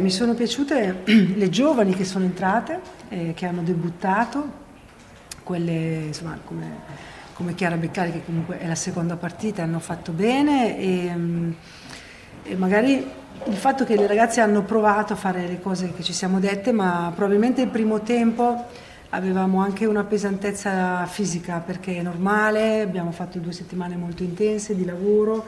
Mi sono piaciute le giovani che sono entrate, eh, che hanno debuttato, quelle insomma, come, come, Chiara Beccari che comunque è la seconda partita, hanno fatto bene e, mm, e magari il fatto che le ragazze hanno provato a fare le cose che ci siamo dette, ma probabilmente il primo tempo avevamo anche una pesantezza fisica perché è normale, abbiamo fatto due settimane molto intense di lavoro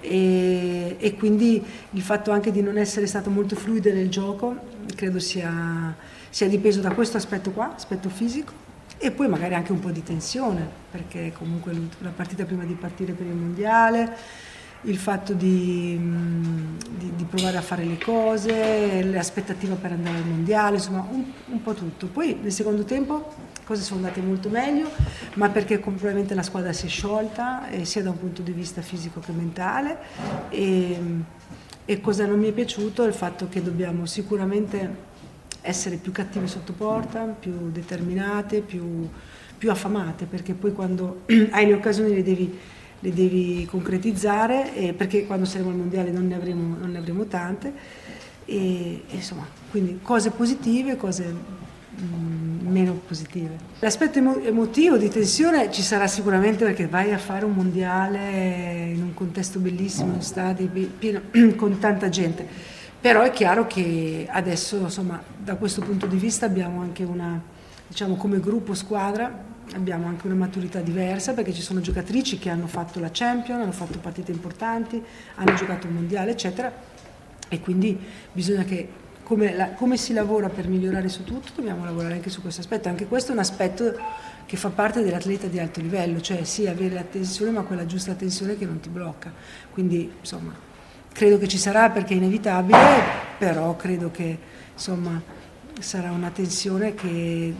e, e quindi il fatto anche di non essere stato molto fluide nel gioco credo sia, sia dipeso da questo aspetto qua, aspetto fisico e poi magari anche un po' di tensione perché comunque la partita prima di partire per il mondiale il fatto di, mm, di, di, provare a fare le cose, l'aspettativa per andare al mondiale, insomma un, un, po' tutto. Poi nel secondo tempo cose sono andate molto meglio, ma perché probabilmente la squadra si è sciolta, eh, sia da un punto di vista fisico che mentale. E, e cosa non mi è piaciuto è il fatto che dobbiamo sicuramente essere più cattive sotto porta, più determinate, più, più affamate, perché poi quando hai le occasioni le devi le devi concretizzare eh, perché quando saremo al mondiale non ne avremo, non ne avremo tante. E, e, insomma quindi cose positive cose mh, mm, meno positive. L'aspetto emo emotivo di tensione ci sarà sicuramente perché vai a fare un mondiale in un contesto bellissimo in stadi pieno, con tanta gente. Però è chiaro che adesso insomma da questo punto di vista abbiamo anche una diciamo come gruppo squadra abbiamo anche una maturità diversa perché ci sono giocatrici che hanno fatto la Champion, hanno fatto partite importanti, hanno giocato il mondiale, eccetera, e quindi bisogna che come, la, come, si lavora per migliorare su tutto, dobbiamo lavorare anche su questo aspetto. Anche questo è un aspetto che fa parte dell'atleta di alto livello, cioè sì avere la tensione ma quella giusta tensione che non ti blocca. Quindi insomma credo che ci sarà perché è inevitabile, però credo che insomma sarà una tensione che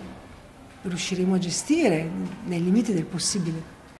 riusciremo a gestire nei limiti del possibile.